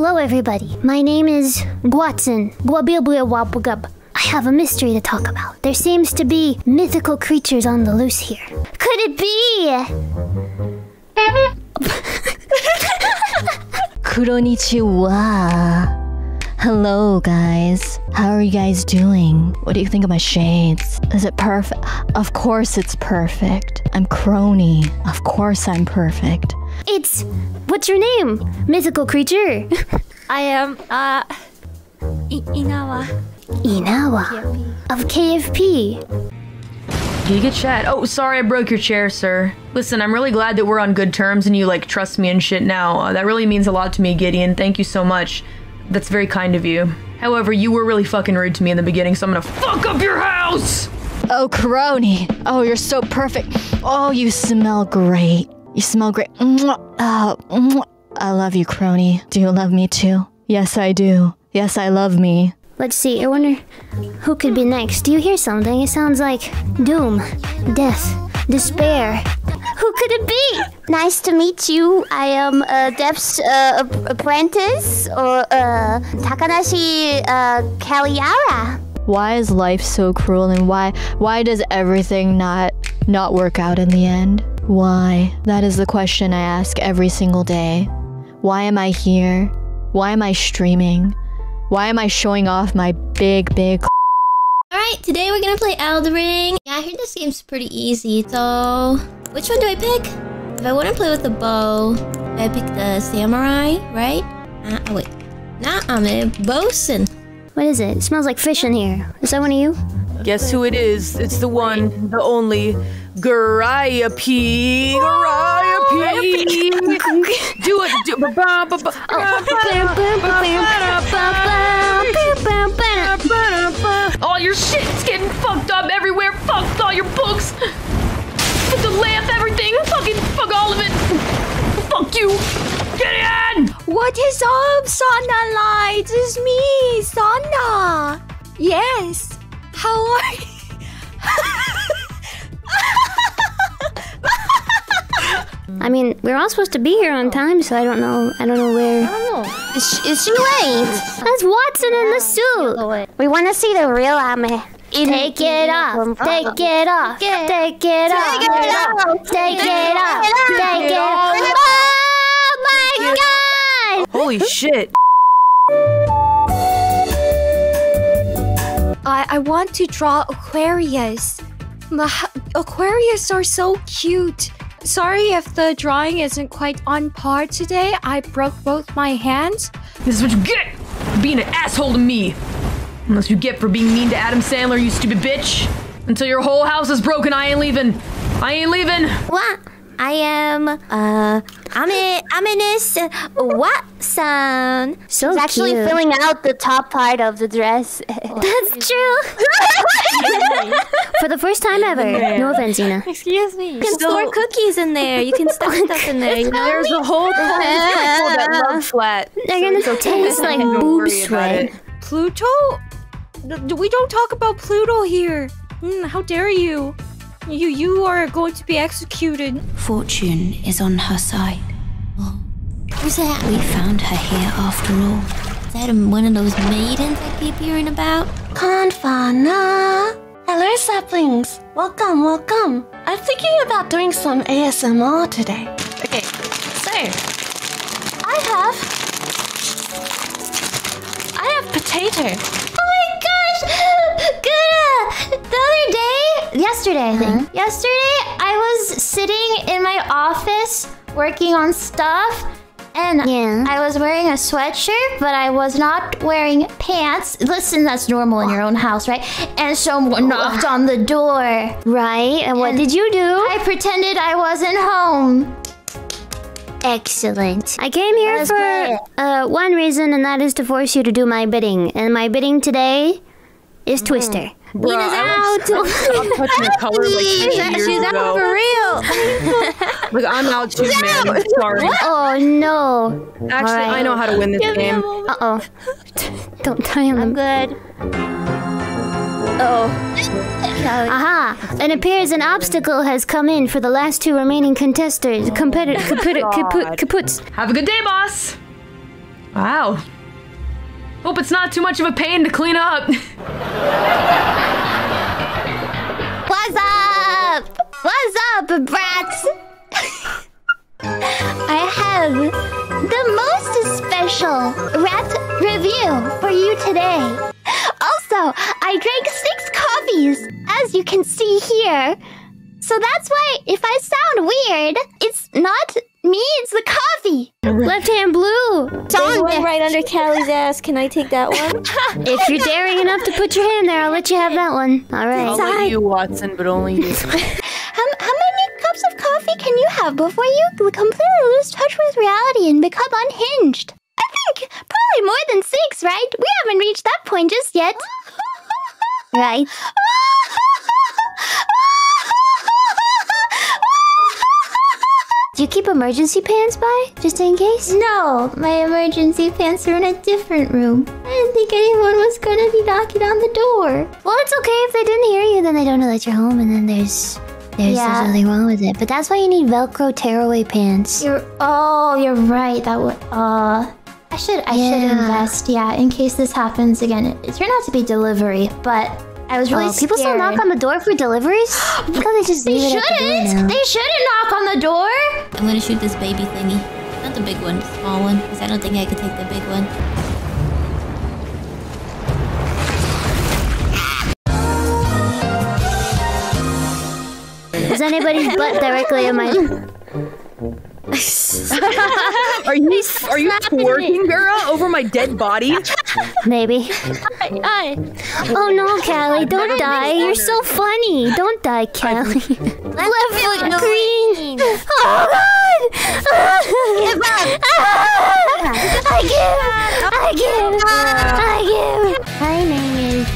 Hello, everybody. My name is Guatson. Guabilbuawabugub. I have a mystery to talk about. There seems to be mythical creatures on the loose here. Could it be? Kroniichiwa. Hello, guys. How are you guys doing? What do you think of my shades? Is it perfect? Of course it's perfect. I'm Kronii. Of course I'm perfect. It's. What's your name? Mythical creature. I am, uh, I- Inawa. Inawa of KFP. Giga chat. Oh, sorry I broke your chair, sir. Listen, I'm really glad that we're on good terms and you like trust me and shit now. Uh, that really means a lot to me, Gideon. Thank you so much. That's very kind of you. However, you were really fucking rude to me in the beginning, so I'm gonna fuck up your house! Oh, Kronii. Oh, you're so perfect. Oh, you smell great. You smell great. Oh. I love you, Kronii. Do you love me too? Yes, I do. Yes, I love me. Let's see. I wonder who could be next. Do you hear something? It sounds like doom, death, despair. Who could it be? Nice to meet you. I am uh, Dep's uh, apprentice, or uh, Takanashi uh, Kaliara. Why is life so cruel and why why does everything not not work out in the end? Why? That is the question I ask every single day. Why am I here? Why am I streaming? Why am I showing off my big big Alright, today we're gonna play Elden Ring. Yeah, I heard this game's pretty easy, so... Which one do I pick? If I want to play with the bow, I pick the samurai, right? Uh, oh wait. Nah, I'm a bosun. What is it? It smells like fish in here. Is that one of you? Guess who it is? It's the one, the only, Gariah P. Do it. Do, ba, All your shit's getting fucked up everywhere. Fuck all your books. Put the lamp, everything. Fucking fuck all of it. Fuck you. In. What is up, Sanalites? It's me, Sana. Yes. How are you? I mean, we're all supposed to be here on time, so I don't know. I don't know where. Is she, is she late? That's Watson in the suit. We want to see the real Ame. Take it off. Take it off. Take it off. Take it off. Take it off. Take it off. Oh my god! Holy shit. I, I want to draw Aquarius. The Aquarius are so cute. Sorry if the drawing isn't quite on par today. I broke both my hands. This is what you get for being an asshole to me. Unless you get for being mean to Adam Sandler, you stupid bitch. Until your whole house is broken, I ain't leaving. I ain't leaving. What? I am, uh, Ame, Amenis Watson. So She's actually cute. filling out the top part of the dress. That's true. For the first time ever. No offense, Zena. Excuse me. You can store cookies in there. You can stuff stuff in there. You know? There's a whole couple that love flat. They're gonna taste like Don't boob sweat. Pluto? We don't talk about Pluto here. Hmm, how dare you? You you are going to be executed. Fortune is on her side. Who's that? We found her here after all. Is that one of those maidens I keep hearing about? Konfauna. Hello, saplings. Welcome, welcome. I'm thinking about doing some ASMR today. Okay, so I have. I have potato. Oh my gosh! Good. The other day, yesterday, I think. Yesterday, I was sitting in my office working on stuff, and Yeah. I was wearing a sweatshirt, but I was not wearing pants. Listen, that's normal in your own house, right? And someone knocked on the door. right? And what did you do? I pretended I wasn't home. Excellent. I came here for uh, one reason, and that is to force you to do my bidding. And my bidding today is Twister. Bruh, I would stop touching a color like three years She's out ago. for real. Like I'm out too, man. I'm sorry. Oh no! Actually, I know how to win this game. Uh oh! Don't tie on them. I'm good. Oh. Aha! It appears an obstacle has come in for the last two remaining contestants. Competitor, competitor, kaput, kaputs. Have a good day, boss. Wow. Hope it's not too much of a pain to clean up. What's up? What's up, brats? I have the most special rat review for you today. Also, I drank six coffees, as you can see here. So that's why if I sound weird, it's not me, it's the coffee. Left hand blue. It's There's one right under Calli's ass. Can I take that one? If you're daring enough to put your hand there, I'll let you have that one. All right. I'll let you, Watson, but only you. How, how many cups of coffee can you have before you completely lose touch with reality and become unhinged? I think probably more than six, right? We haven't reached that point just yet. right. Do you keep emergency pants by, just in case? No, my emergency pants are in a different room. I didn't think anyone was gonna be knocking on the door. Well, it's okay if they didn't hear you, then they don't know that you're home, and then there's there's, Yeah. there's nothing wrong with it. But that's why you need Velcro tearaway pants. You're oh, you're right. That would uh I should I should invest, yeah, in case this happens again. It, it turned out to be delivery, but I was really Oh, people still knock on the door for deliveries? I thought they just They leave it at the door now. shouldn't. They shouldn't knock on the door. I'm gonna shoot this baby thingy. Not the big one, the small one, because I don't think I could take the big one. Is anybody's butt directly in my? Are you are you twerking, girl, over my dead body? Maybe. Oh no, Calli, don't die. You're so funny. Don't die, Calli. Left foot green. Oh god! Give up! I give! I give! I give! My name is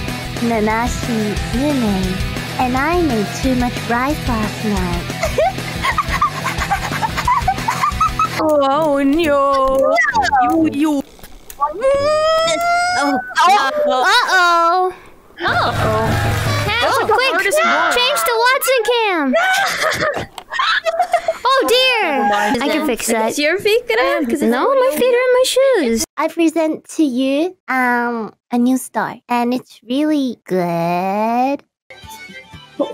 Nanashi Yume, and I made too much rice last night. Oh no! You you. Oh, uh-oh. That's like the Quick, change to Watson Cam. oh dear. I can fix that. Is your feet gonna? Because No, my feet are in my shoes. I present to you um a new star, and it's really good.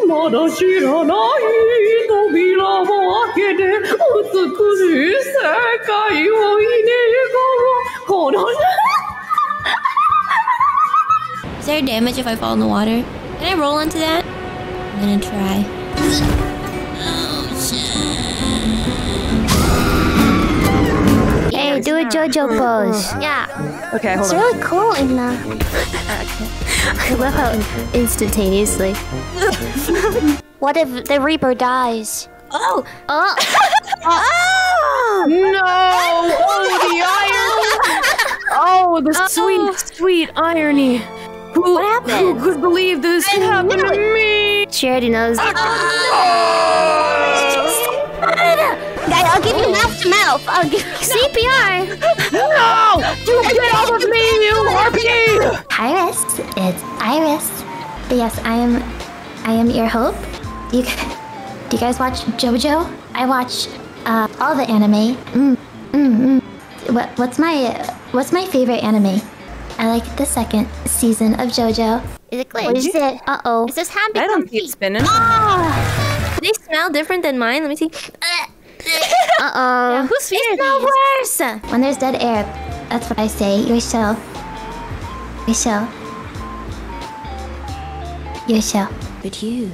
まだ知らない扉を開けて美しい世界を入れがこの Is there damage if I fall in the water? Can I roll into that? I'm gonna try. Hey, do a JoJo pose. Yeah, Okay, hold it's on. really cool in the. I love how instantaneously. what if the Reaper dies? Oh! Oh! oh. No! Oh, the irony! Oh, the oh. sweet, sweet irony. Who, What happened? Who could believe this could happen to me? She already knows. Guys, I'll give mouth. I'll give CPR. No! You get off of me, you harpy! Iris, it's Iris. Yes, I am. I am your hope. You, do you guys watch JoJo? I watch uh, all the anime. Mm, mm, mm. What, what's my What's my favorite anime? I like the second season of JoJo. Is it glitch? What is it? Uh oh. Is this hand I don't keep feet? spinning. Do they smell different than mine? Let me see. Uh oh. Whose feet are No these? worse. When there's dead air, that's what I say. Your show. Your show. Your show. But you,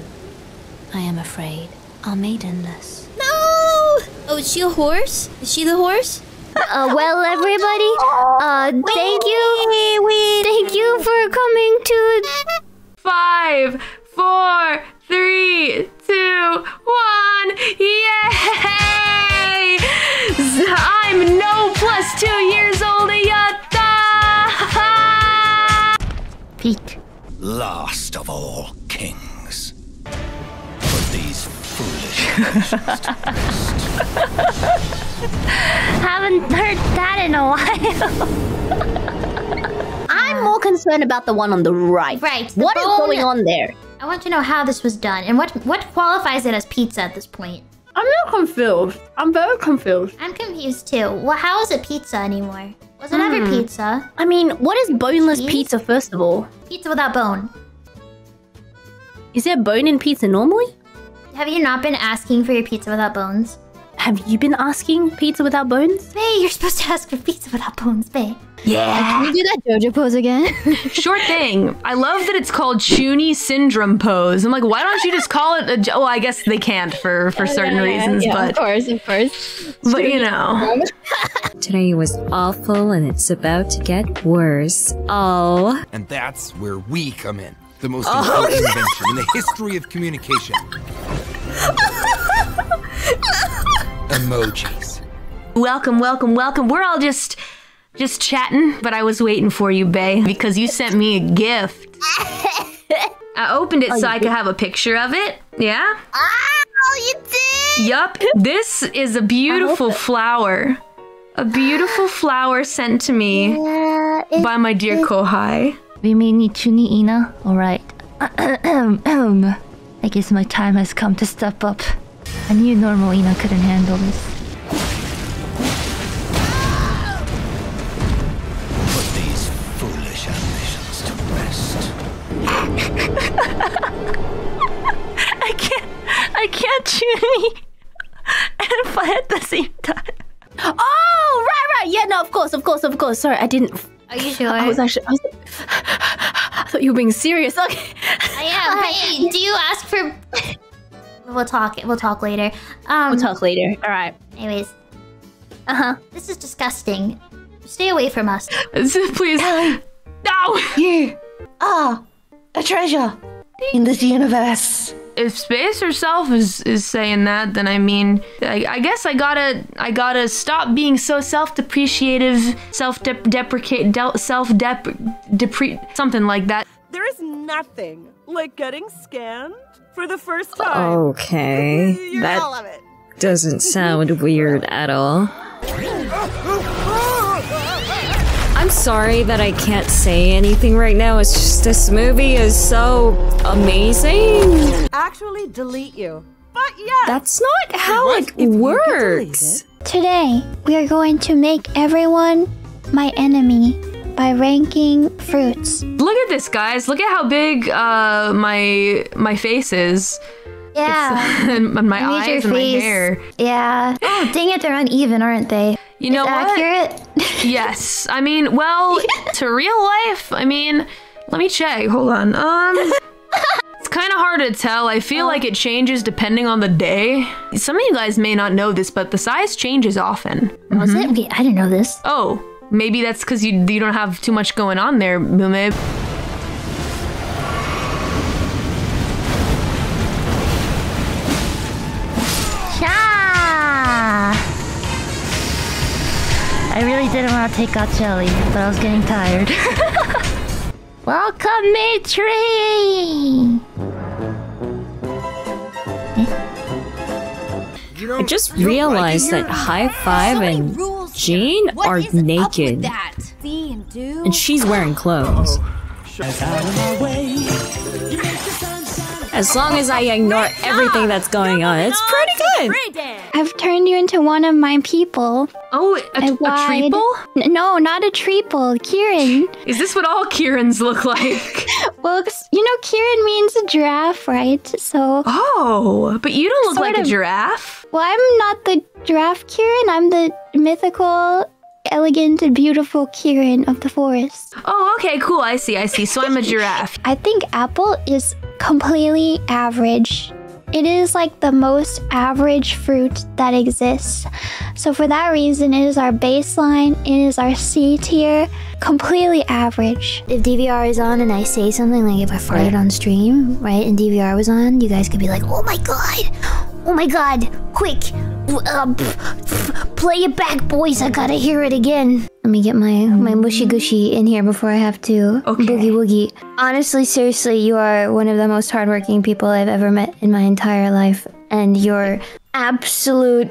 I am afraid, are maidenless. No! Oh, is she a horse? Is she the horse? Uh, well, everybody, uh, thank you. Thank you for coming to. Five, four, three, two, one. Peak. last of all kings. Put these foolish creatures to rest. Haven't heard that in a while. I'm more concerned about the one on the right. Right. the What is bone- going on there? I want to know how this was done and what what qualifies it as pizza at this point. I'm not confused. I'm very confused. I'm confused too. Well, how is it pizza anymore? Wasn't ever hmm. pizza. I mean, what is boneless pizza, first of all? Pizza without bone. Is there bone in pizza normally? Have you not been asking for your pizza without bones? Have you been asking pizza without bones? Hey, you're supposed to ask for pizza without bones, babe. Yeah. Can we do that JoJo pose again? Sure thing. I love that it's called Chuni syndrome pose. I'm like, why don't you just call it? A, jo- well, I guess they can't for for oh, certain reasons, yeah, but of course, of course. but you know. Today was awful and it's about to get worse. Oh. And that's where we come in. The most Oh. important invention in the history of communication. Emojis. Welcome, welcome, welcome. We're all just just chatting, but I was waiting for you, Bae, because you sent me a gift. I opened it so I could have a picture of it. Yeah? Oh, you did? Yup. This is a beautiful flower. A beautiful flower sent to me by my dear Kohai. We may need Chuni Ina. Alright. I guess my time has come to step up. I knew normal Ina couldn't handle this. Put these foolish ambitions to rest. I can't. I can't Chuni and fight at the same time. Oh, right, right. Yeah, no, of course, of course, of course. Sorry, I didn't. Are you sure? I was actually. I, was, I thought you were being serious. Okay. I am. Bae, do you ask for? We'll talk. We'll talk later. Um, We'll talk later. All right. Anyways. Uh huh. This is disgusting. Stay away from us. Please. No! You are a treasure in this universe. If space herself is is saying that, then I mean, I, I guess I gotta I gotta stop being so self-depreciative, self-deprecate, del- self-dep, depre, something like that. There is nothing like getting scanned for the first time. Okay. You're all of That it. doesn't sound weird at all. I'm sorry that I can't say anything right now. It's just this movie is so amazing. Actually, delete you. But yeah. That's not how it works. Today, we are going to make everyone my enemy by ranking fruits. Look at this, guys. Look at how big uh my my face is. Yeah. and my I eyes and my face. hair. Yeah. Oh, dang it, they're uneven, aren't they? You know accurate? yes. I mean, well, to real life, I mean, let me check. Hold on. Um It's kind of hard to tell. I feel like it changes depending on the day. Some of you guys may not know this, but the size changes often. Was it? Okay, I didn't know this. Oh, maybe that's because you you don't have too much going on there, Mume. Yeah! I really didn't want to take out Shelly, but I was getting tired. Welcome, Matri! I just realized that High Five and Jean are naked. And she's wearing clothes. As long as I ignore everything that's going on, it's pretty good. I've turned you into one of my people. Oh, a, a treeple? N- no, not a treeple. Kirin. Is this what all Kirins look like? well, you know, Kirin means a giraffe, right? So. Oh, but you don't look like of. a giraffe. Well, I'm not the giraffe Kirin. I'm the mythical, elegant, and beautiful Kirin of the forest. Oh, okay, cool. I see, I see. So I'm a giraffe. I think apple is completely average. It is like the most average fruit that exists. So, for that reason, it is our baseline, it is our C tier, completely average. If DVR is on and I say something like if I farted on stream, right, and DVR was on, you guys could be like, oh my god, oh my god, quick, uh, play it back, boys, I gotta hear it again. Let me get my, my mushy gushy in here before I have to okay. boogie woogie. Honestly, seriously, you are one of the most hardworking people I've ever met in my entire life. And your absolute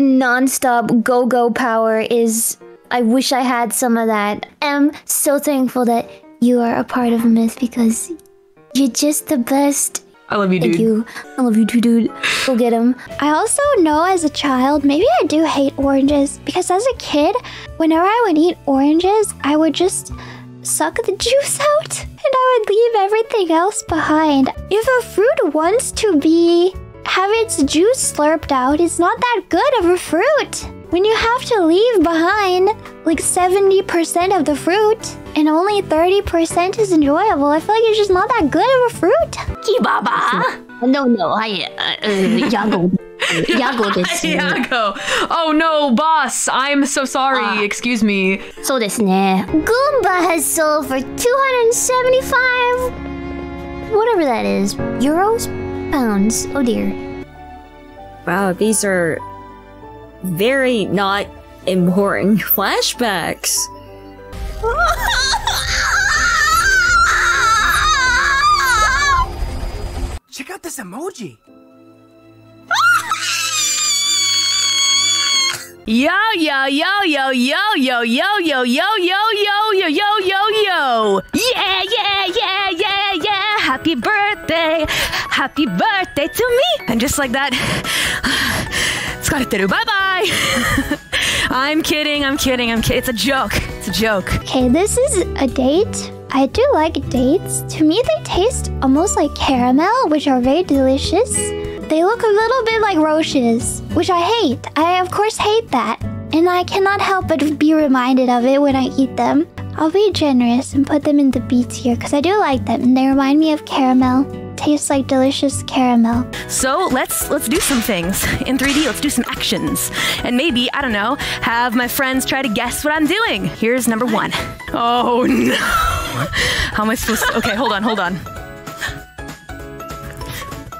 non-stop go-go power is I wish I had some of that. I'm so thankful that you are a part of Myth because you're just the best. I love you, Thank dude. you. I love you too, dude. Go get him. I also know as a child, maybe I do hate oranges because as a kid, whenever I would eat oranges, I would just suck the juice out and I would leave everything else behind. If a fruit wants to be have its juice slurped out, it's not that good of a fruit. When you have to leave behind like 70% of the fruit and only 30% is enjoyable, I feel like it's just not that good of a fruit. Kibaba! No, no, I. Uh, uh Yago. Yago Yago. Oh no, boss. I'm so sorry. Uh, Excuse me. So this Goomba has sold for 275 whatever that is. Euros? Pounds. Oh dear. Wow, these are very not important flashbacks. Check out this emoji. Yo yo yo yo yo yo yo yo yo yo yo yo yo yo yo. Yeah, yeah, yeah, yeah, yeah. Happy birthday. Happy birthday to me. And just like that, Tsukareteru. Bye bye. I'm kidding. I'm kidding. I'm kidding. It's a joke. It's a joke. Okay, this is a date. I do like dates. To me, they taste almost like caramel, which are very delicious. They look a little bit like roaches, which I hate. I, of course, hate that. And I cannot help but be reminded of it when I eat them. I'll be generous and put them in the B tier because I do like them and they remind me of caramel. Tastes like delicious caramel. So let's let's do some things in 3D. Let's do some actions, and maybe I don't know, have my friends try to guess what I'm doing. Here's number one. Oh no! How am I supposed to? Okay, hold on, hold on.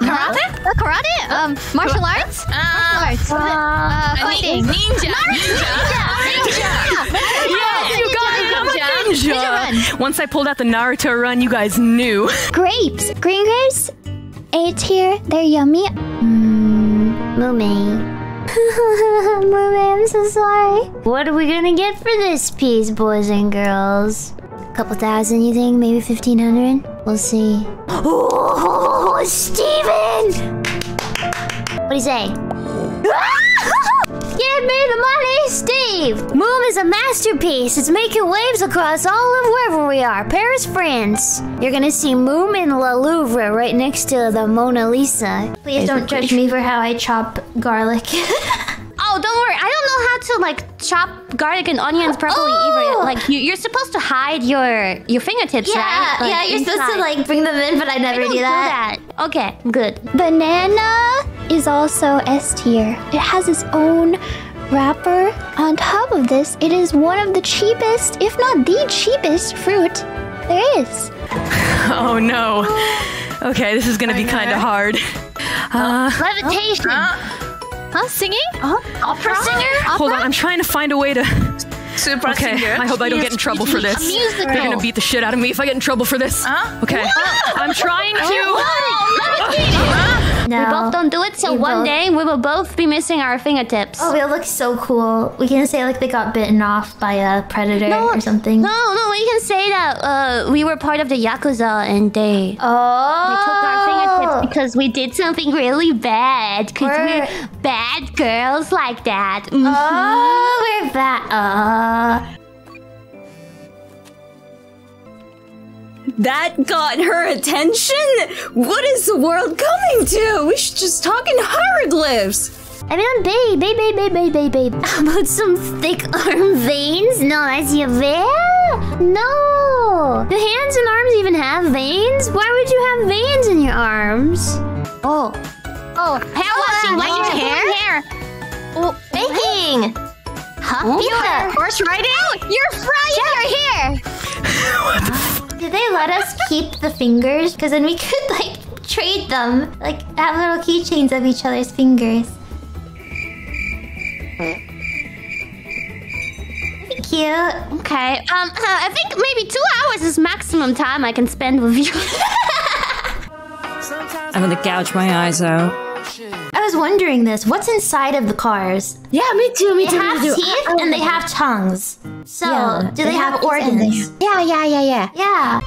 Karate? Uh, karate? Um, martial arts? martial arts. Uh, fighting. Ninja. Yes, you got it. I'm a ninja. Once I pulled out the Naruto run, you guys knew. Grapes. Green grapes. A tier. They're yummy. Mmm. Mume. Mume, I'm so sorry. What are we gonna get for this piece, boys and girls? Couple thousand, you think? Maybe 1500? We'll see. Oh, Steven! What do you say? Give me the money, Steve! Moom is a masterpiece. It's making waves across all of wherever we are. Paris, France. You're gonna see Moom in La Louvre right next to the Mona Lisa. Please don't judge me for how I chop garlic. Oh, don't worry. I don't know how to like chop garlic and onions properly Oh! either. Like you, you're supposed to hide your your fingertips, Yeah, right? Like, yeah, you're supposed to like bring them in, but I never I don't do that. do that. Okay, good. Banana is also S tier. It has its own wrapper. On top of this, it is one of the cheapest, if not the cheapest, fruit there is. Oh no. Okay, this is gonna be kind of hard. Uh, Levitation. Huh? Singing? Uh-huh. Opera singer? hold on, I'm trying to find a way to. Super Okay, singer. I hope I don't get in trouble for this. musical. They're gonna beat the shit out of me if I get in trouble for this. Huh? Okay, I'm trying to. Oh, uh-huh. No. We both don't do it, so We one both- day we will both be missing our fingertips. Oh, it looks so cool. We can say like they got bitten off by a predator or something. No, no, we can say that uh, we were part of the Yakuza and they, Oh. they took our fingertips because we did something really bad. Because We're- we're bad girls like that. Mhm. Oh, we're bad. Uh, That got her attention? What is the world coming to? We should just talk in hieroglyphs. I mean, babe, babe, babe, babe, babe, babe, babe. How about some thick arm veins? No, that's your veil? No. Do hands and arms even have veins? Why would you have veins in your arms? Oh. Oh, hair oh, washing. Why oh, your hair? Oh, baking. Huh? Yoda. Horse riding? Oh, You're frying your hair. Did they let us keep the fingers? Because then we could like trade them, like have little keychains of each other's fingers. Cute. Okay. Um, uh, I think maybe two hours is maximum time I can spend with you. I'm gonna gouge my eyes out. I was wondering this. What's inside of the cars? Yeah, me too, me They too, have me too. teeth and they have tongues. So, Yeah, do they, they have, have teeth and organs? Yeah, yeah, yeah, yeah. Yeah.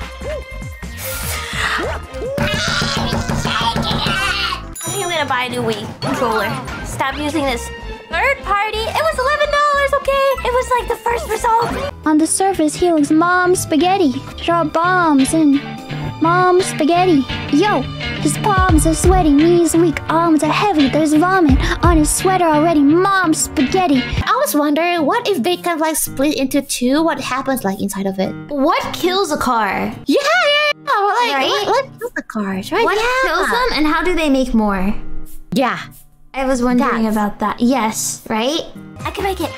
I'm gonna buy a new Wii controller. Stop using this third party. It was eleven dollars. Okay, it was like the first result. On the surface, he looks mom spaghetti. Drop bombs and mom spaghetti. Yo, his palms are sweaty, knees weak, arms are heavy. There's vomit on his sweater already. Mom spaghetti. I was wondering, what if they kind of like split into two? What happens like inside of it? What kills a car? Yeah, yeah, yeah. Like, Right? What, what kills the cars, right? What yeah. kills them, and how do they make more? Yeah. I was wondering That. about that. Yes, right? I can make it.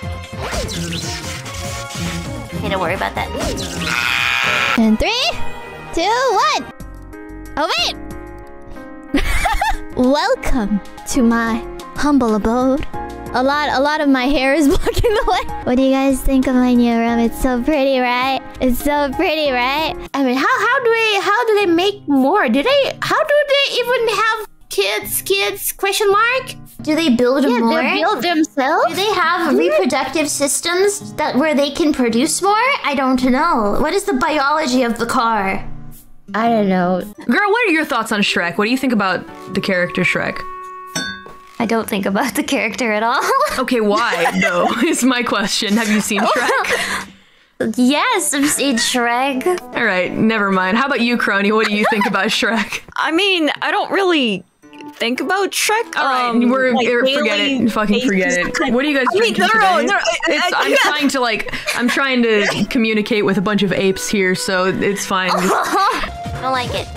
Okay, don't worry about that. And three, two, one. Oh wait! Welcome to my humble abode. A lot, a lot of my hair is blocking the way. What do you guys think of my new room? It's so pretty, right? It's so pretty, right? I mean, how how do they how do they make more? Do they how do they even have kids? Kids? Question mark. Do they build Yeah, more? they build themselves. Do they have mm-hmm. reproductive systems that where they can produce more? I don't know. What is the biology of the car? I don't know. Girl, what are your thoughts on Shrek? What do you think about the character Shrek? I don't think about the character at all. Okay, why though? Is my question. Have you seen Shrek? yes, I've seen Shrek. All right, never mind. How about you, Kronii? What do you think about Shrek? I mean, I don't really think about Shrek. All right, um, we're like, er, forget it. Fucking forget basis. it. What are you guys I mean, drinking no, no, today? no, no, It's, I- I'm yeah. trying to like, I'm trying to communicate with a bunch of apes here, so it's fine. Just- I don't like it.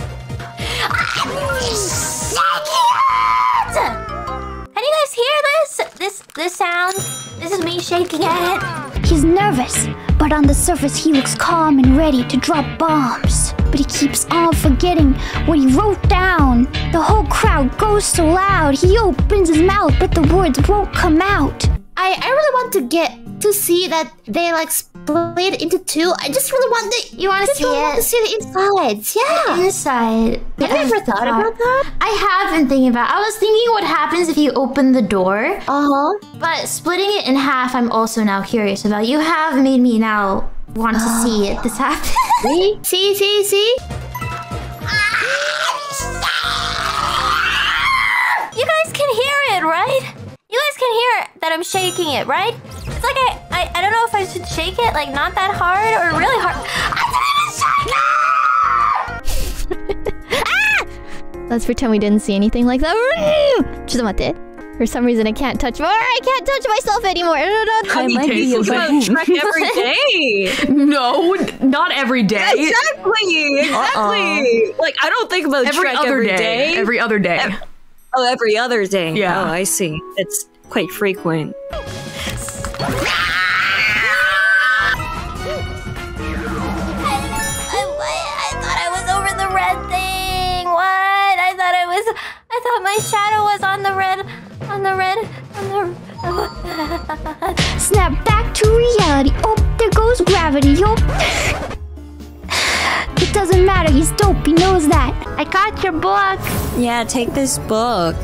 Can you guys hear this? This this sound? This is me shaking it. He's nervous, but on the surface he looks calm and ready to drop bombs. But he keeps on forgetting what he wrote down. The whole crowd goes so loud. He opens his mouth, but the words won't come out. I I really want to get to see that they like split into two. I just really want the You want to see want to see the insides. Yeah. Inside. Have you ever thought about that? I have been thinking about. I was thinking what happens if you open the door. Uh huh. But splitting it in half, I'm also now curious about. You have made me now want to see it. This happen. See, see, see, see. You guys can hear it, right? You guys can hear that I'm shaking it, right? It's like I, I, I don't know if I should shake it, like not that hard or really hard. ah! Let's pretend we didn't see anything like that. Just what did? For some reason, I can't touch more. I can't touch myself anymore. Honey I might be a every day. no, not every day. Exactly. Exactly. Uh -uh. Like I don't think about every Trek other every day. day. Every other day. Every oh, every other day. Yeah. Oh, I see. It's quite frequent. I, I, I thought I was over the red thing. What? I thought I was. I thought my shadow was on the red. On the red. On the. Snap back to reality. Oh, there goes gravity. Yo. It doesn't matter. He's dope. He knows that. I got your book. Yeah, take this book,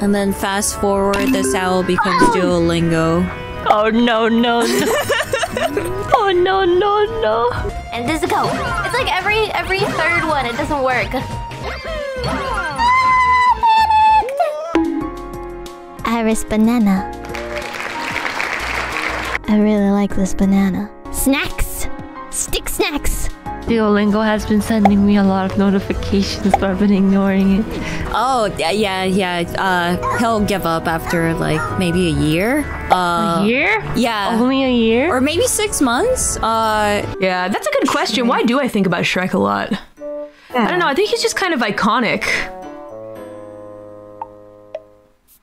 and then fast forward. This owl becomes Duolingo. Oh no no no! oh no no no! And does it go? It's like every every third one. It doesn't work. Ah, Iris banana. I really like this banana. Snacks! Stick snacks! Duolingo has been sending me a lot of notifications, but I've been ignoring it. Oh yeah, yeah, yeah. Uh, he'll give up after like maybe a year. Uh, a year? Yeah, Only a year? or maybe six months. Uh, Yeah, that's a good question. Why do I think about Shrek a lot? I don't know. I think he's just kind of iconic.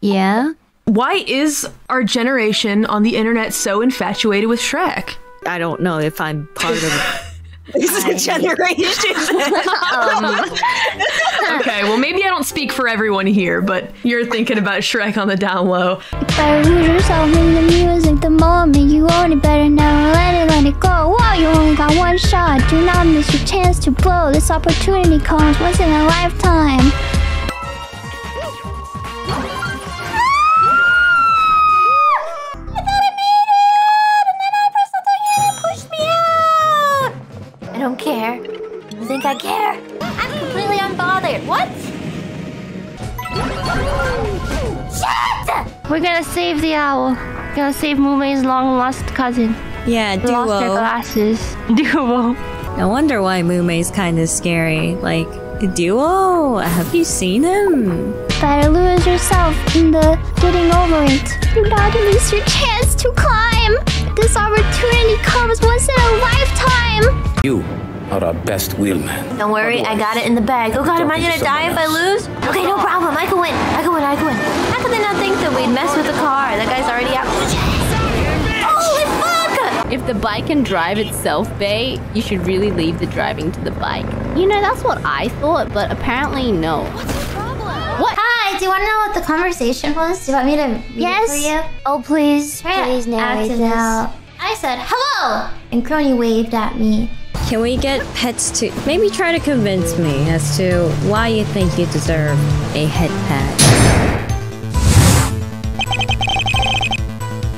Yeah? Why is our generation on the internet so infatuated with Shrek? I don't know if I'm part of this is a um, generation. Um, okay, well, maybe I don't speak for everyone here, but you're thinking about Shrek on the down low. Better lose yourself in the music the moment you own it. Better never let it, let it go. Whoa, you only got one shot. Do not miss your chance to blow. This opportunity comes once in a lifetime. Shit! We're gonna save the owl. We're gonna save Mumei's long lost cousin. Yeah, Who Lost her duo. glasses. Duo. No wonder why Mumei's kind of scary. Like, duo? Have you seen him? Better lose yourself in the getting over it. Do not lose your chance to climb. This opportunity comes once in a lifetime. You are our best wheelman. Don't worry, I got it in the bag. Oh god, am I gonna die if I lose? Okay, no problem. I can win. I can win. I can win. How could they not think that we'd mess with the car? That guy's already out. Holy fuck! If the bike can drive itself, Bae, you should really leave the driving to the bike. You know, that's what I thought, but apparently no. What's the problem? What? Hi, do you want to know what the conversation was? Do you want me to read Yes. it for you? Oh, please, Try please narrate act this. out. I said, hello! And Kronii waved at me. Can we get pets to maybe try to convince me as to why you think you deserve a head pat?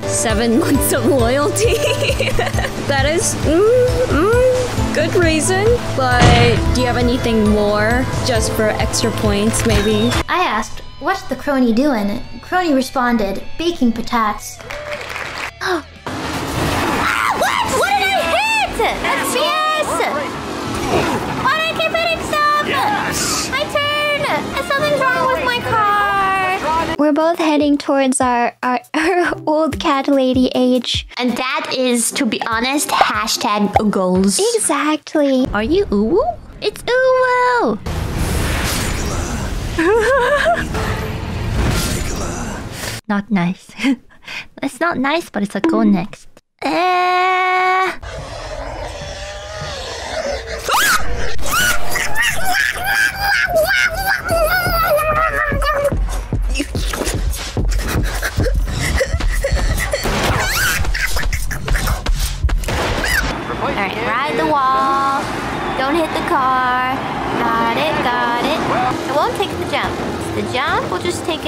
Seven months of loyalty. that is mm, mm, good reason. But do you have anything more, just for extra points, maybe? I asked, what's the crony doing? Kronii responded, baking patats. what? What did I hit? That's wrong with my car! We're both heading towards our, our, our old cat lady age. And that is, to be honest, hashtag goals. Exactly. Are you uwu? It's Uwu! Not nice. it's not nice, but it's a go next. Eh.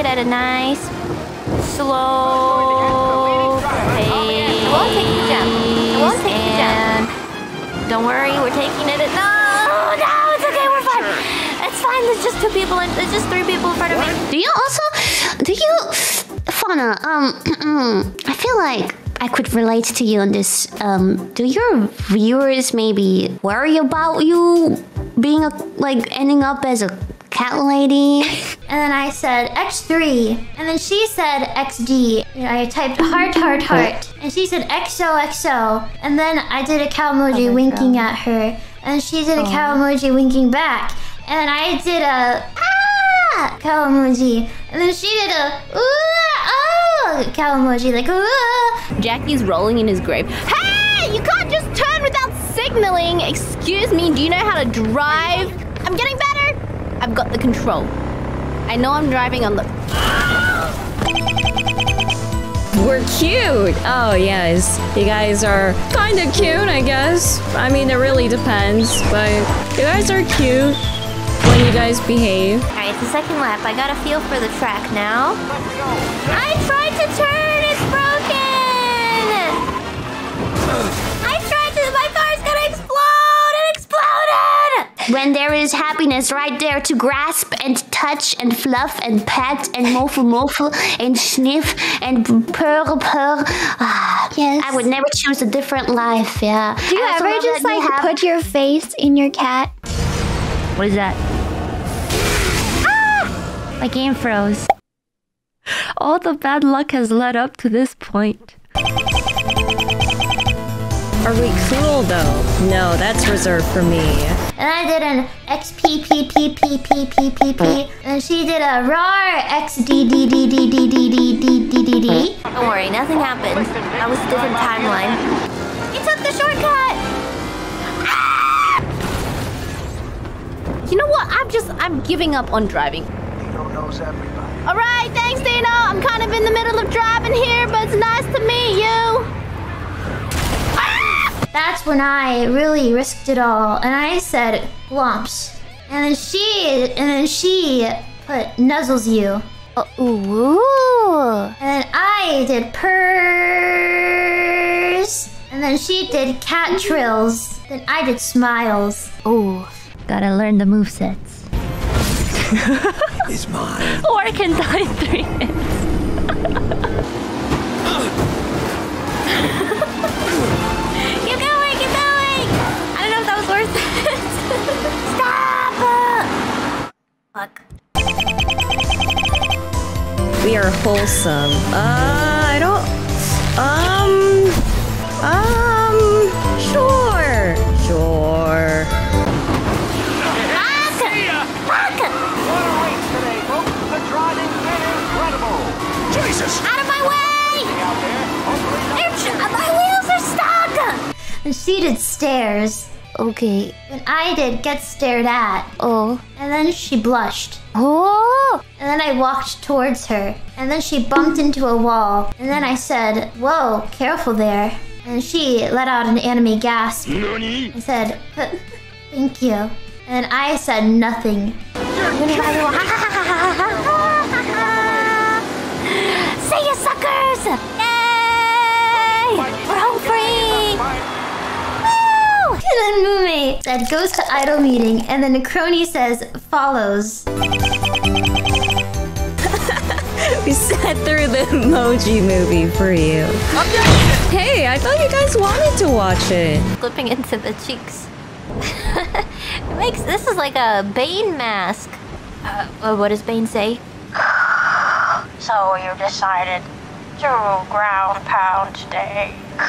It at a nice, slow pace. Won't take the jump. Won't take the jump. Don't worry, we're taking it at... No, no, it's okay, we're fine. It's fine, there's just two people, in, there's just three people in front of me. Do you also do you Fauna, um I feel like I could relate to you on this. Um do your viewers maybe worry about you being a like ending up as a cat lady? And then I said X3. And then she said XD. You know, I typed heart, heart, heart. And she said XOXO. And then I did a cow emoji winking at her. And she did a cow emoji winking back. And I did a ah cow emoji. And then she did a ooh oh cow emoji like ooh. Jackie's rolling in his grave. Hey! You can't just turn without signaling! Excuse me, do you know how to drive? I'm getting better! I've got the control. I know I'm driving on the. We're cute! Oh, yes. You guys are kind of cute, I guess. I mean, it really depends, but you guys are cute when you guys behave. Alright, it's the second lap. I got a feel for the track now. I tried to turn, when there is happiness right there to grasp and touch and fluff and pat and mofle mofle and sniff and purr purr. Ah, yes. I would never choose a different life, yeah. Do you I also ever just that you like have- put your face in your cat? What is that? Ah! My game froze. All the bad luck has led up to this point. Are we cool though? No, that's reserved for me. And I did an XPPPPPPPP. And she did a RAR XDDDDDDDDDD. Don't worry, nothing happened. That was a different timeline. You took the shortcut! You know what? I'm just I'm giving up on driving. All right, thanks, Dana. I'm kind of in the middle of driving here, but it's nice to meet you. That's when I really risked it all. And I said glumps. And then she and then she put nuzzles you. Uh, ooh. And then I did purrs. And then she did cat trills. Then I did smiles. Oh, gotta learn the movesets. is mine. Or I can die in three minutes. Fuck. We are wholesome. Uh, I don't. Um. Um. Sure. Sure. Fuck! Fuck! What a race today, folks. The driving been incredible. Jesus! Out of my way! They're- my wheels are stuck! And she did stairs. Okay. And I did get stared at. Oh. And then she blushed. Oh! And then I walked towards her. And then she bumped into a wall. And then I said, Whoa, careful there. And she let out an anime gasp and said, Thank you. And I said nothing. Say you, suckers! Then Mumei said, Goes to idol meeting. And then a Kronii says, Follows. We sat through the emoji movie for you. Hey, I thought you guys wanted to watch it. Flipping into the cheeks. it makes this is like a Bane mask. Uh, uh, what does Bane say? So you decided to ground pound today.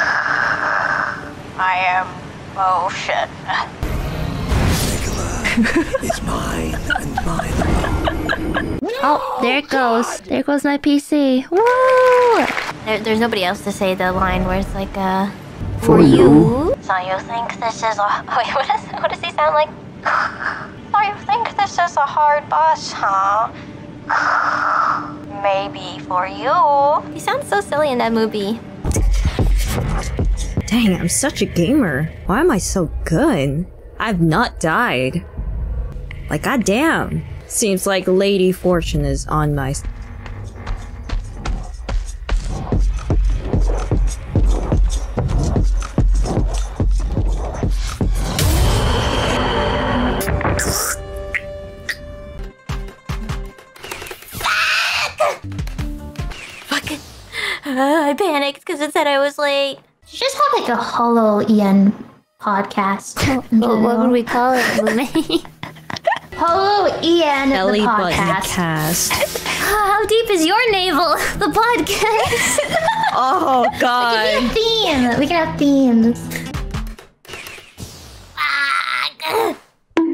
I am motion. is mine and mine alone. Oh, there it goes. There goes my PC. Woo! There, there's nobody else to say the line where it's like, uh, For you. So you think this is a wait? What does what does he sound like? So you think this is a hard boss, huh? Maybe for you. He sounds so silly in that movie. Dang, I'm such a gamer. Why am I so good? I've not died. Like, goddamn. Seems like Lady Fortune is on my. Uh, I panicked because it said I was late. She just have like a holoEN podcast. What, what would we call it, Mumei? Hollow EN the Belly button podcast. How deep is your navel? The podcast. Oh, Give God. me a theme. We can have themes.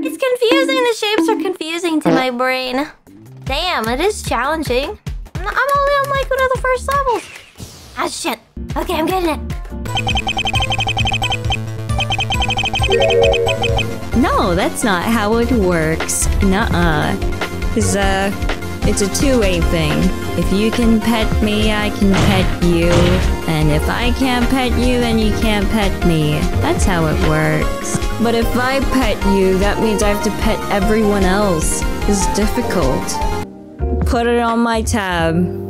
It's confusing. The shapes are confusing to my brain. Damn, it is challenging. I'm I'm only on like one of the first levels. Ah, shit. Okay, I'm getting it. No, that's not how it works. Nuh-uh. It's a, it's a two-way thing. If you can pet me, I can pet you. And if I can't pet you, then you can't pet me. That's how it works. But if I pet you, that means I have to pet everyone else. It's difficult. Put it on my tab.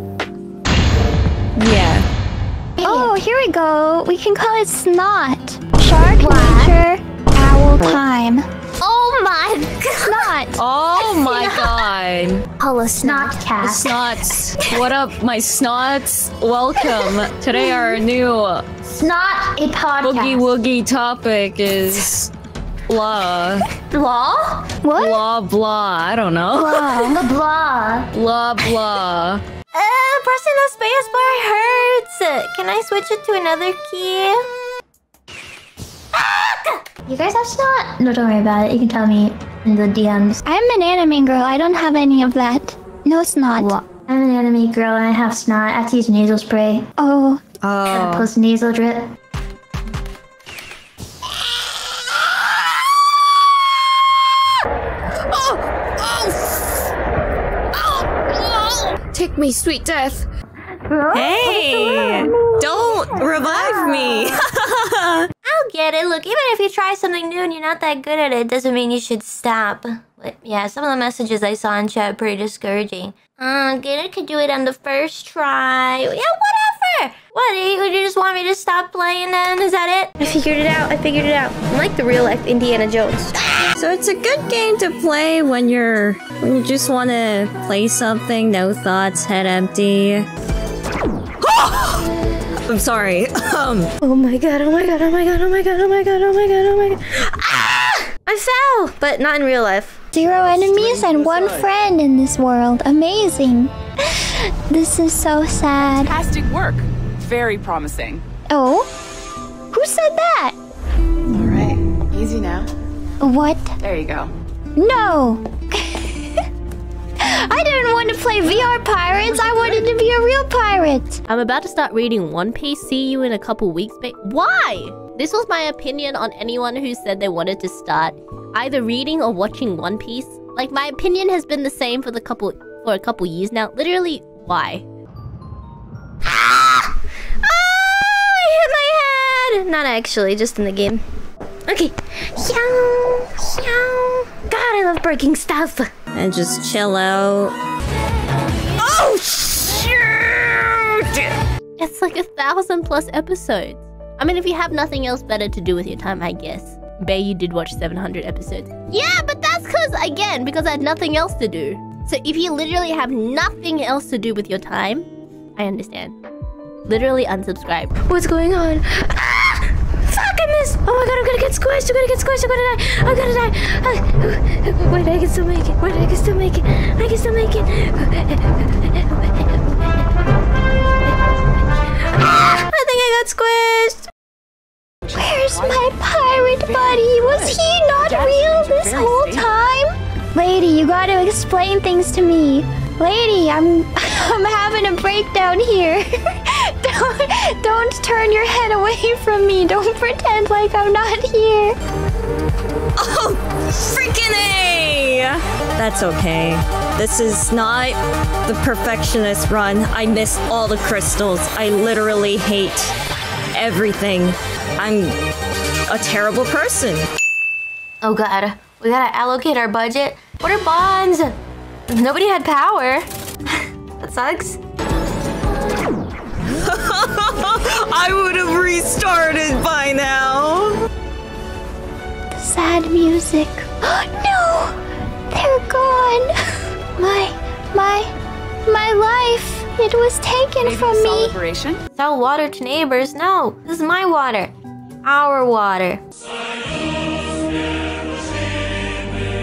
Yeah. Oh, here we go. We can call it snot. Shark nature, owl time. Oh my god. Snot. Oh my god. Hollow snot The cast. snots. What up, my snots? Welcome. Today our new Snot a podcast. boogie woogie topic is blah. Blah? What? Blah blah. I don't know. Blah. blah. Blah blah. Uh, pressing the space bar hurts. Can I switch it to another key? You guys have snot? No, don't worry about it. You can tell me in the DMs. I'm an anime girl. I don't have any of that. No snot. Well, I'm an anime girl and I have snot. I have to use nasal spray. Oh, Oh. post nasal drip. Me, sweet death. Hey! Don't revive me. I'll get it. Look, even if you try something new and you're not that good at it, doesn't mean you should stop. But yeah, some of the messages I saw in chat are pretty discouraging. Uh, Gator could do it on the first try. Yeah, whatever. Sure! What, would you just want me to stop playing then? Is that it? I figured it out, I figured it out. I'm like the real life Indiana Jones. So it's a good game to play when you're when you just want to play something, no thoughts, head empty. I'm sorry. Um. Oh my god, oh my god, oh my god, oh my god, oh my god, oh my god, oh my god. Ah! I fell! But not in real life. Zero enemies and one friend in this world. Amazing. This is so sad. Fantastic work. Very promising. Oh? Who said that? All right. Easy now. What? There you go. No! I didn't want to play VR pirates. I wanted to be a real pirate. I'm about to start reading One Piece. See you in a couple weeks, babe. Why? This was my opinion on anyone who said they wanted to start either reading or watching One Piece. Like my opinion has been the same for the couple for a couple years now. Literally, why? I hit my head! Not actually, just in the game. Okay. Yow, yow. God, I love breaking stuff. And just chill out. Oh, shoot! It's like a thousand plus episodes. I mean, if you have nothing else better to do with your time, I guess. Bae, you did watch 700 episodes. Yeah, but that's because, again, because I had nothing else to do. So if you literally have nothing else to do with your time, I understand. Literally unsubscribe. What's going on? I! Oh my god, I'm gonna get squished! I'm gonna get squished! I'm gonna die! I'm gonna die! Ah, Wait, I can still make it! Wait, I can still make it! I can still make it! I think I got squished! Where's my pirate buddy? Was he not real this whole time? Lady, you gotta explain things to me. Lady, I'm I'm having a breakdown here. don't don't turn your head away from me. Don't pretend like I'm not here. Oh, freaking A! That's okay. This is not the perfectionist run. I miss all the crystals. I literally hate everything. I'm a terrible person. Oh god, we gotta allocate our budget. What are bonds? Nobody had power. that sucks. I would have restarted by now. Sad music. no! They're gone. My my my life. It was taken from me. Celebration? Sell water to neighbors? No, this is my water. Our water.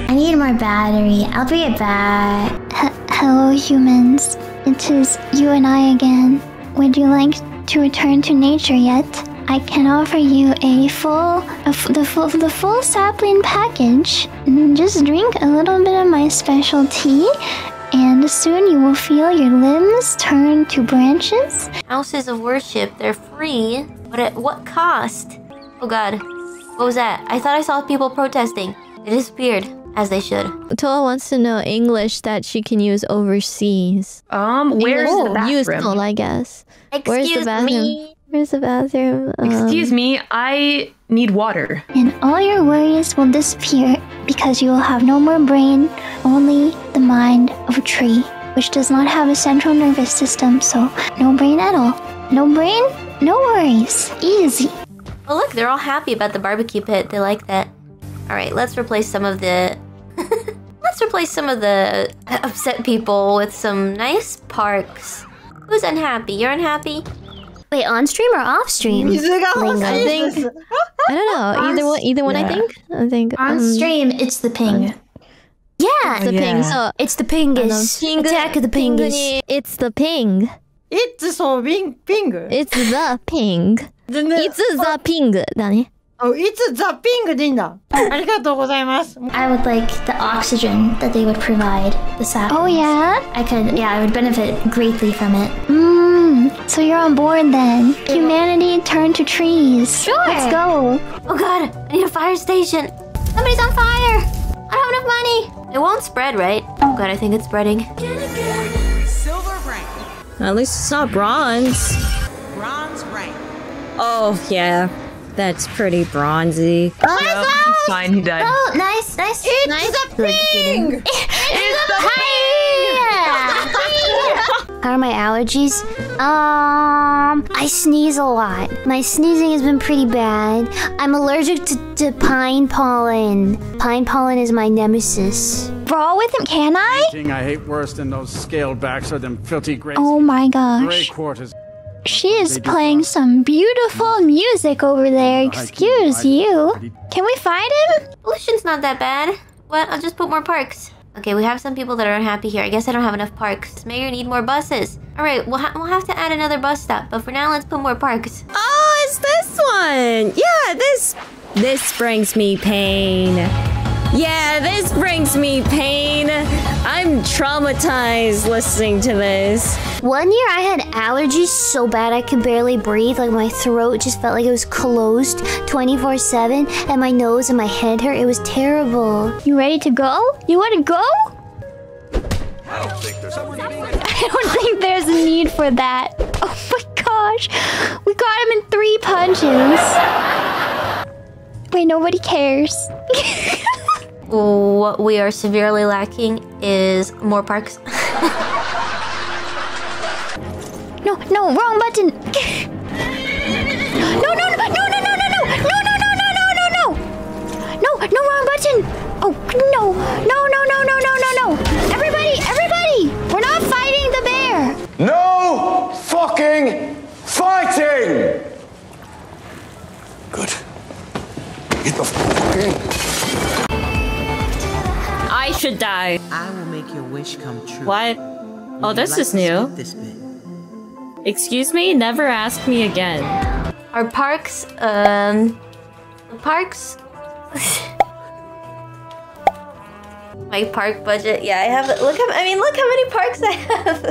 I need more battery. I'll be right back. H- hello, humans. It is you and I again. Would you like to return to nature yet? I can offer you a full, a f- the full, the full sapling package. Mm, Just drink a little bit of my special tea, and soon you will feel your limbs turn to branches. Houses of worship, they're free, but at what cost? Oh god, what was that? I thought I saw people protesting. They disappeared, as they should. Towa wants to know English that she can use overseas. Um, where's English the bathroom? Useful, I guess. Where's the Excuse bathroom? me. Where's the bathroom? Excuse Um, me, I need water. And all your worries will disappear because you will have no more brain, only the mind of a tree, which does not have a central nervous system, so no brain at all. No brain, no worries. Easy. Oh look, they're all happy about the barbecue pit. They like that. All right, let's replace some of the. Let's replace some of the upset people with some nice parks. Who's unhappy? You're unhappy? Wait, on stream or off stream? I think. I don't know. Either one. Either one. I think. I think. On um, stream, it's the ping. Yeah, it's the yeah. ping. So it's the pingus. Ping Attack of the pingus. It's the ping. It's so ping ping. It's the ping. it's the ping. だね。Oh, it's the ping でいいんだ。ありがとうございます。 I would like the oxygen that they would provide. The sap. Oh, yeah? I could. Yeah, I would benefit greatly from it. Mmm, so you're on board then. Humanity turn to trees. Sure. Let's go. Oh god, I need a fire station. Somebody's on fire. I don't have enough money. It won't spread, right? Oh god, I think it's spreading. Silver rank. At least it's not bronze. Bronze rank. Oh, yeah. That's pretty bronzy. Oh, No, he's fine. He died. Oh, nice, nice, It's nice. the ping. It's the ping. How are my allergies? Um, I sneeze a lot. My sneezing has been pretty bad. I'm allergic to, to pine pollen. Pine pollen is my nemesis. Brawl with him, can I? Thing I hate worse than those scaled backs are them filthy gray. Oh my gosh. Gray quarters. She is playing some beautiful music over there. Excuse you. Can we find him? Pollution's not that bad. What? I'll just put more parks. Okay, we have some people that are unhappy here. I guess I don't have enough parks. Mayor need more buses. All right, we'll, ha- we'll have to add another bus stop. But for now, let's put more parks. Oh, it's this one. Yeah, this this brings me pain. Yeah, this brings me pain. I'm traumatized listening to this. One year I had allergies so bad I could barely breathe. Like my throat just felt like it was closed 24 7, and my nose and my head hurt. It was terrible. You ready to go? You want to go? I don't think there's I don't think there's a need for that. Oh my gosh. We got him in three punches. Wait, nobody cares. What we are severely lacking is more parks. No, no, wrong button. No, no, no, no, no, no, no, no, no, no, no, no, no, no, no. No, no, wrong button. Oh, no, no, no, no, no, no, no, no. Everybody, everybody, we're not fighting the bear. No fucking fighting! Good. Get the fuck in. I should die. I will make your wish come true. What? Oh, this like is new. This bit? Excuse me, never ask me again. Our parks, um, parks. My park budget. Yeah, I have. Look how. I mean, look how many parks I have.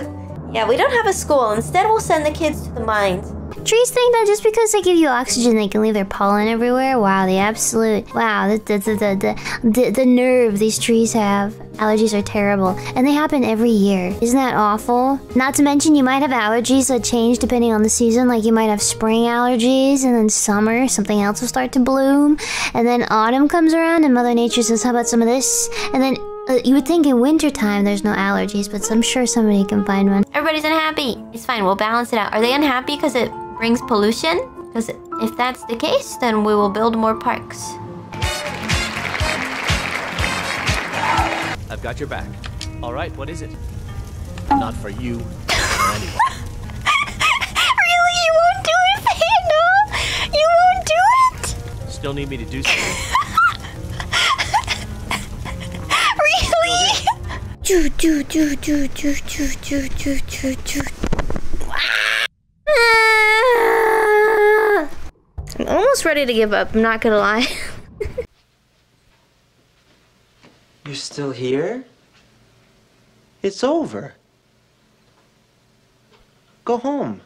yeah, we don't have a school. Instead, we'll send the kids to the mines. Trees think that just because they give you oxygen, they can leave their pollen everywhere. Wow, the absolute wow, the the the the, the, nerve these trees have. Allergies are terrible, and they happen every year. Isn't that awful? Not to mention, you might have allergies that change depending on the season. Like you might have spring allergies, and then summer, something else will start to bloom, and then autumn comes around, and Mother Nature says, "How about some of this?" And then uh, you would think in wintertime there's no allergies, but I'm sure somebody can find one. Everybody's unhappy. It's fine. We'll balance it out. Are they unhappy because it brings pollution? Because if that's the case, then we will build more parks. I've got your back. All right, what is it? Not for you. Really, you won't do it, Panda? You won't do it? Still need me to do something. Really? Do do do do do do do do do do. I'm almost ready to give up. I'm not gonna lie. You're still here? It's over. Go home.